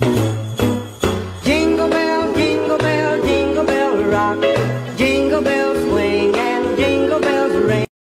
Jingle bell, jingle bell, jingle bell rock. Jingle